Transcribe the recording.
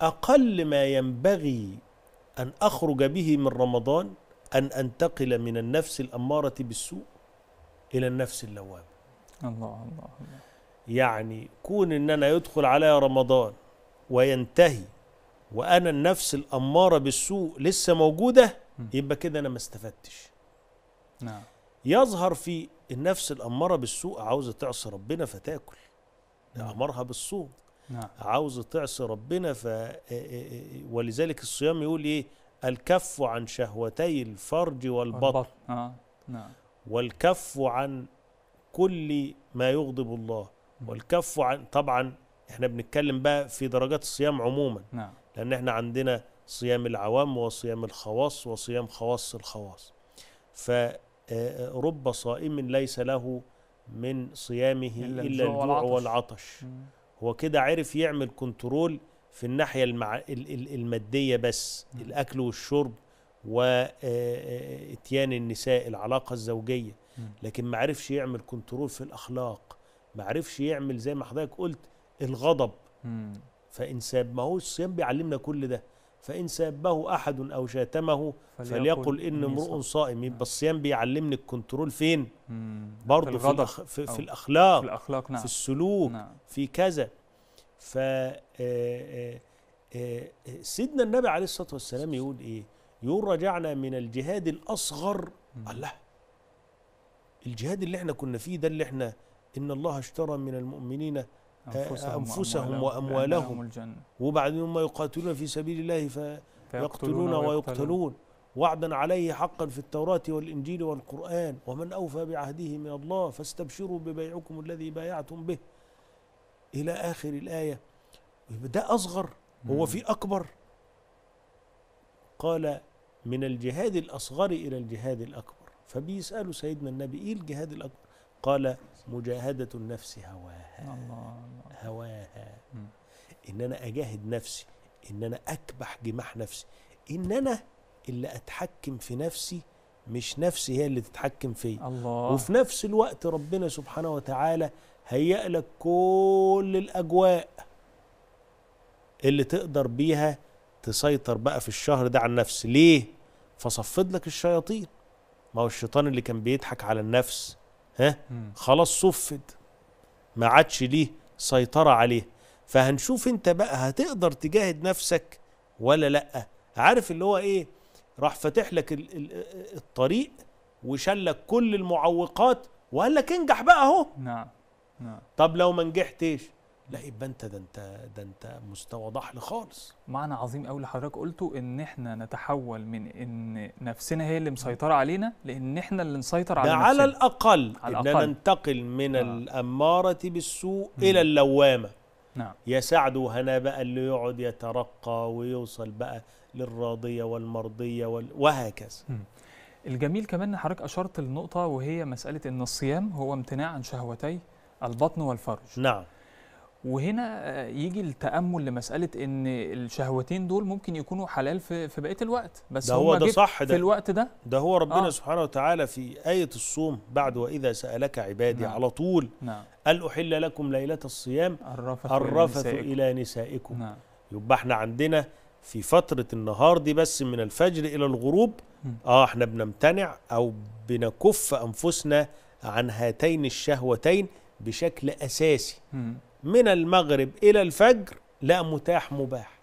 أقل ما ينبغي أن أخرج به من رمضان أن أنتقل من النفس الأمارة بالسوء إلى النفس اللوامة. الله الله الله. يعني كون ان أنا يدخل عليا رمضان وينتهي وأنا النفس الأمارة بالسوء لسه موجودة. يبقى كده أنا ما استفدتش. نعم. يظهر في النفس الأمارة بالسوء عاوزة تعصي ربنا فتاكل. نعم. أمرها بالصوم. نعم. عاوزه تعصي ربنا ف ولذلك الصيام يقول إيه؟ الكف عن شهوتي الفرج والبطن. والبطن. آه نعم. والكف عن كل ما يغضب الله. والكف عن طبعا إحنا بنتكلم بقى في درجات الصيام عموما. نعم. لأن إحنا عندنا صيام العوام وصيام الخواص وصيام خواص الخواص. فرب صائم ليس له من صيامه إلا إلا الجوع والعطش. والعطش. هو كده عرف يعمل control في الناحية المع... ال- ال- المادية بس مم. الأكل والشرب واتيان النساء العلاقة الزوجية مم. لكن ما عرفش يعمل control في الأخلاق ما عرفش يعمل زي ما حضرتك قلت الغضب ساب ما هو الصيام بيعلمنا كل ده فإن سابه أحد أو شاتمه فليقل إني امرؤ صائم. يبقى الصيام بيعلمني ال control فين. برضه في, الأخ... في, أو في الأخلاق. في الأخلاق نعم. في السلوك نعم. في كذا. ف آه، آه، آه، سيدنا النبي عليه الصلاة والسلام يقول إيه؟ يقول رجعنا من الجهاد الأصغر. مم. الله الجهاد اللي إحنا كنا فيه ده اللي إحنا إن الله اشترى من المؤمنين أنفسهم وأموالهم. بأن الجنة وبعدين هم يقاتلون في سبيل الله فيقتلون ويقتلون. وعدا عليه حقا في التوراة والإنجيل والقرآن. ومن أوفى بعهده من الله فاستبشروا ببيعكم الذي بايعتم به. إلى آخر الآية. ده أصغر هو. في أكبر. قال من الجهاد الأصغر إلى الجهاد الأكبر. فبيسألوا سيدنا النبي إيه الجهاد الأكبر؟ قال مجاهدة النفس هواها. الله هواها. مم. إن أنا أجاهد نفسي إن أنا أكبح جماح نفسي إن أنا اللي أتحكم في نفسي مش نفسي هي اللي تتحكم فيا. الله. وفي نفس الوقت ربنا سبحانه وتعالى هيأ لك كل الأجواء اللي تقدر بيها تسيطر بقى في الشهر ده على النفس. ليه؟ فصفد لك الشياطين. ما هو الشيطان اللي كان بيضحك على النفس. ها. خلاص صفد ما عادش ليه سيطرة عليه. فهنشوف انت بقى هتقدر تجاهد نفسك ولا لأ. عارف اللي هو إيه؟ راح فاتح لك ال- ال- الطريق وشلك كل المعوقات وقال لك انجح بقى اهو. نعم نعم. طب لو ما نجحتش؟ لا يبقى انت ده انت ده انت مستوى ضحل خالص. معنى عظيم قوي اللي حضرتك قلته إن إحنا نتحول من إن نفسنا هي اللي مسيطرة علينا لإن إحنا اللي نسيطر على ده على نفسنا الأقل على الأقل. ننتقل من آه. الأمارة بالسوء مم. إلى اللوامة. نعم. يساعده هنا بقى اللي يقعد يترقى ويوصل بقى للراضية والمرضية وال... وهكذا. الجميل كمان إن حضرتك أشرت لنقطة وهي مسألة إن الصيام هو امتناع عن شهوتي البطن والفرج. نعم. وهنا آه، يجي التأمل لمسألة إن الشهوتين دول ممكن يكونوا حلال في في بقية الوقت بس ده هو ده صح في ده الوقت ده ده هو ربنا آه. سبحانه وتعالى في آية الصوم بعد وإذا سألك عبادي نعم. على طول نعم قال أحل لكم ليلة الصيام الرفث الرفث إلى نسائكم. إلى نسائكم نعم يبقى إحنا عندنا في فترة النهار دي بس من الفجر إلى الغروب. آه إحنا بنمتنع أو بنكف أنفسنا عن هاتين الشهوتين بشكل أساسي مم. من المغرب إلى الفجر لا متاح مباح.